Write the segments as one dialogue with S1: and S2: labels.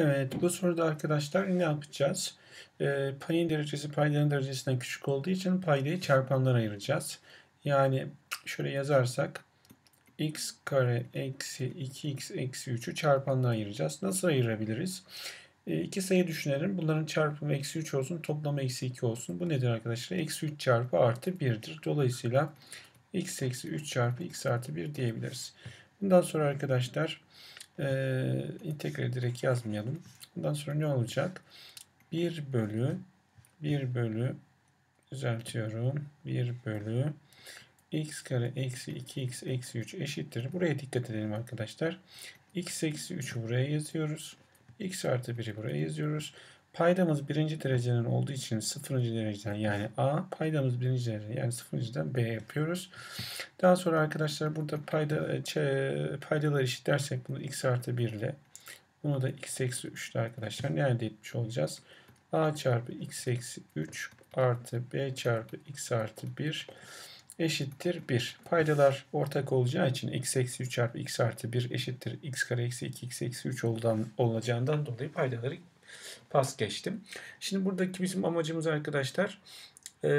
S1: Evet, bu soruda arkadaşlar ne yapacağız? E, payın derecesi paydanın derecesinden küçük olduğu için paydayı çarpanlara ayıracağız. Yani şöyle yazarsak x kare eksi 2x eksi 3'ü çarpanlara ayıracağız. Nasıl ayırabiliriz? E, iki sayı düşünelim. Bunların çarpımı eksi 3 olsun, toplamı eksi 2 olsun. Bu nedir arkadaşlar? Eksi 3 çarpı artı 1'dir. Dolayısıyla x eksi 3 çarpı x artı 1 diyebiliriz. Bundan sonra arkadaşlar e, integre direkt yazmayalım. Bundan sonra ne olacak? 1 bölü 1 bölü düzeltiyorum. 1 bölü x kare eksi 2x eksi 3 eşittir. Buraya dikkat edelim arkadaşlar. x eksi 3'ü buraya yazıyoruz. x artı 1'i buraya yazıyoruz. Paydamız birinci derecenin olduğu için sıfırıncı dereceden yani A. Paydamız birinci derece yani sıfırıncıdan B yapıyoruz. Daha sonra arkadaşlar burada payda, e, paydaları eşitlersek bunu x artı 1 ile bunu da x eksi 3 ile arkadaşlar ne elde etmiş olacağız? A çarpı x eksi 3 artı B çarpı x artı 1 eşittir 1. Paydalar ortak olacağı için x eksi 3 çarpı x artı 1 eşittir x kare eksi 2 x eksi 3 olacağından dolayı paydaları pas geçtim. Şimdi buradaki bizim amacımız arkadaşlar e,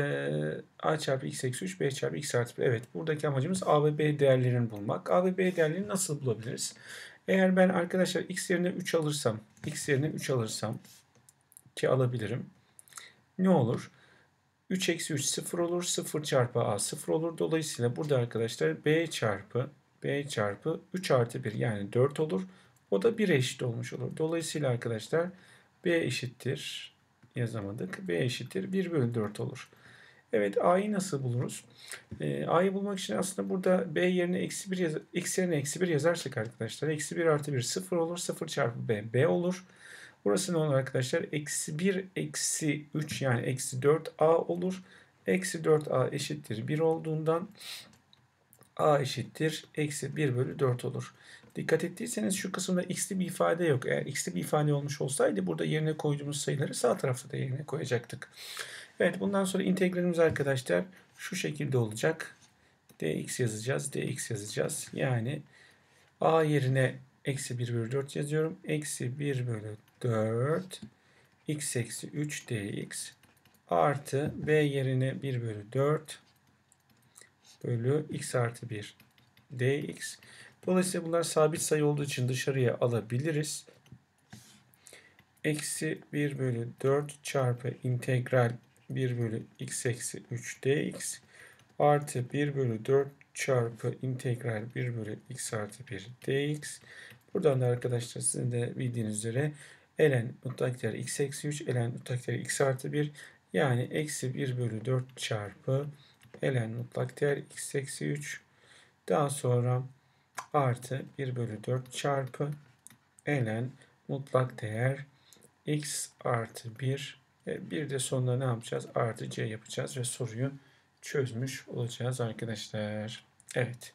S1: a çarpı x eksi 3 b çarpı x artı 1. Evet buradaki amacımız a ve b değerlerini bulmak. a ve b değerlerini nasıl bulabiliriz? Eğer ben arkadaşlar x yerine 3 alırsam, x yerine 3 alırsam ki alabilirim. Ne olur? 3 eksi 3 0 olur. 0 çarpı a 0 olur. Dolayısıyla burada arkadaşlar b çarpı b çarpı 3 artı 1 yani 4 olur. O da 1 eşit olmuş olur. Dolayısıyla arkadaşlar B eşittir yazamadık. B eşittir 1 bölü 4 olur. Evet A'yı nasıl buluruz? E, A'yı bulmak için aslında burada B yerine eksi 1 yaz X yerine eksi 1 yazarsak arkadaşlar eksi 1 artı 1 0 olur. 0 çarpı B B olur. Burası ne olur arkadaşlar? Eksi 1 eksi 3 yani eksi 4 A olur. Eksi 4 A eşittir 1 olduğundan A eşittir eksi 1 bölü 4 olur. Dikkat ettiyseniz şu kısımda x'li bir ifade yok. Eğer x'li bir ifade olmuş olsaydı burada yerine koyduğumuz sayıları sağ tarafta da yerine koyacaktık. Evet bundan sonra integralimiz arkadaşlar şu şekilde olacak. dx yazacağız, dx yazacağız. Yani a yerine eksi 1 bölü 4 yazıyorum. Eksi 1 bölü 4 x eksi 3 dx artı b yerine 1 bölü 4 bölü x artı 1 dx Dolayısıyla bunlar sabit sayı olduğu için dışarıya alabiliriz. Eksi 1 bölü 4 çarpı integral 1 bölü x eksi 3 dx artı 1 bölü 4 çarpı integral 1 bölü x artı 1 dx. Buradan da arkadaşlar sizin de bildiğiniz üzere ln mutlak değer x eksi 3 ln mutlak değer x artı 1 yani eksi 1 bölü 4 çarpı ln mutlak değer x eksi 3 daha sonra artı 1 bölü 4 çarpı ln mutlak değer x artı 1 ve bir de sonunda ne yapacağız? Artı c yapacağız ve soruyu çözmüş olacağız arkadaşlar. Evet.